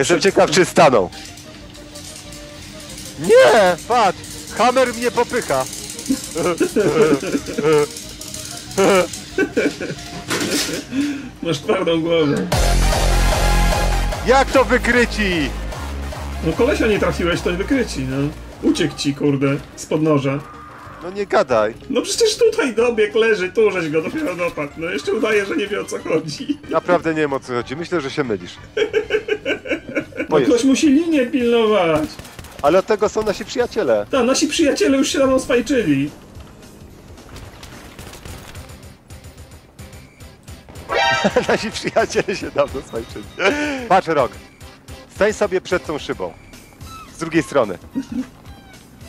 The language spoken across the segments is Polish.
Jestem ciekaw, czy staną. Nie, patrz! Hammer mnie popycha. Masz twardą głowę. Jak to wykryci? No kolesia nie trafiłeś, to wykryci, no. Uciekł ci, kurde, z podnoża. No nie gadaj. No przecież tutaj dobieg leży, tu żeś go dopiero dopadł. No jeszcze udaje, że nie wie o co chodzi. Naprawdę nie wiem o co chodzi. Myślę, że się mylisz. No ktoś musi linię pilnować. Ale od tego są nasi przyjaciele. Tak, nasi przyjaciele już się dawno swajczyli. Nasi przyjaciele się dawno skończyli. Patrz, Rok. Stań sobie przed tą szybą. Z drugiej strony.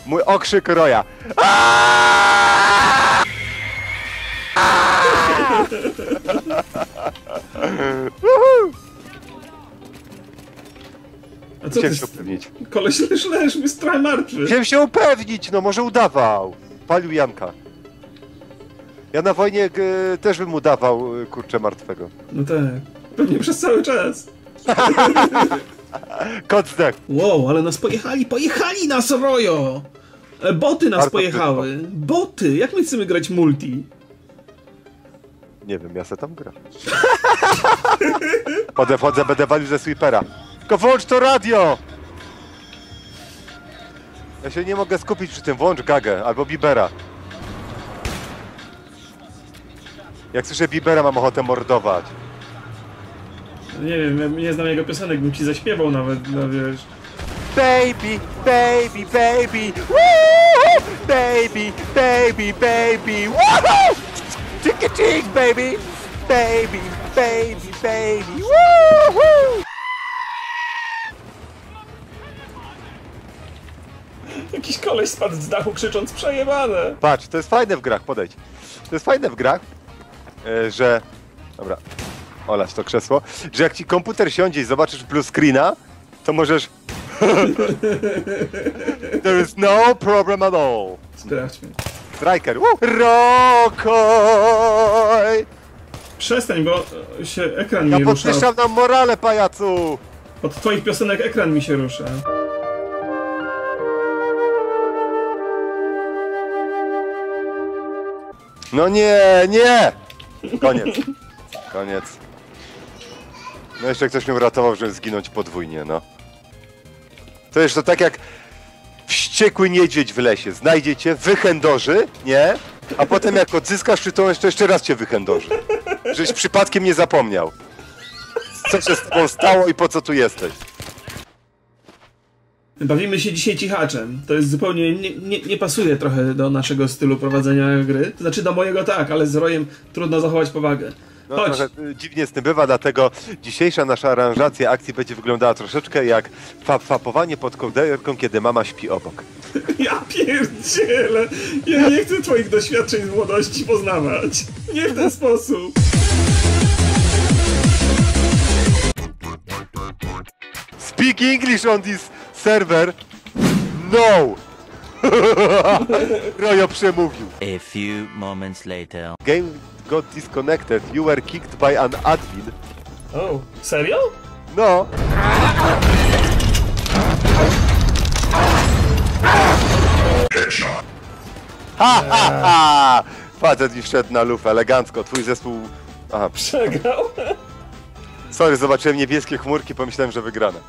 Mój okrzyk roja. Aaaa! Uhu! A co ty... Chciałem się upewnić. Koleś leż, leż, trochę martwy. Chciałem się upewnić, no może udawał. Palił Janka. Ja na wojnie g, też bym udawał, y, kurczę, martwego. No tak. Pewnie przez cały czas. Kot zdech. Wow, ale nas pojechali, pojechali nas, Rojo! E, Boty nas Bardzo pojechały. Boty! Jak my chcemy grać multi? Nie wiem, ja se tam gram. Potem wchodzę, będę walił ze sweepera. Tylko włącz to radio! Ja się nie mogę skupić przy tym, włącz Gagę albo Bibera. Jak słyszę Bibera, mam ochotę mordować. Nie wiem, ja nie znam jego piosenek, bym ci zaśpiewał nawet, no wiesz. Baby, baby, baby, woo! Baby, baby, baby, woo! Chicky cheek, baby, baby, baby, baby, woo! Koleś spadł z dachu krzycząc przejebane. Patrz, to jest fajne w grach, podejdź. To jest fajne w grach, e, że... Dobra, olać to krzesło. Że jak ci komputer siądzie i zobaczysz blue screena, to możesz... There is no problem at all. Sprawdźmy. Striker, woo! Rokoj! Przestań, bo się ekran Ja mi rusza. podwyższam nam morale, pajacu! Od twoich piosenek ekran mi się rusza. No nie, nie! Koniec. Koniec. No jeszcze ktoś mnie uratował, żeby zginąć podwójnie, no. To jest to tak jak wściekły niedźwiedź w lesie. Znajdzie cię, wychędoży, nie? A potem jak odzyskasz przytomność, to jeszcze raz cię wychędoży. Żeś przypadkiem nie zapomniał. Co się z tobą stało i po co tu jesteś? Bawimy się dzisiaj cichaczem. To jest zupełnie. Nie, nie, nie pasuje trochę do naszego stylu prowadzenia gry. To znaczy do mojego tak, ale z Rojem trudno zachować powagę. No, Chodź. trochę y, dziwnie z tym bywa, dlatego dzisiejsza nasza aranżacja akcji będzie wyglądała troszeczkę jak fap-fapowanie pod kołderką, kiedy mama śpi obok. Ja pierdzielę! Ja nie chcę twoich doświadczeń z młodości poznawać. Nie w ten sposób. Speak English on this server. No! Rojo przemówił. A few moments later. Game got disconnected. You were kicked by an admin. O, serio? No. Ha, ha, ha! Facet mi wszedł na lufę, elegancko. Twój zespół... Aha, Przegrał? sorry, zobaczyłem niebieskie chmurki, pomyślałem, że wygrane.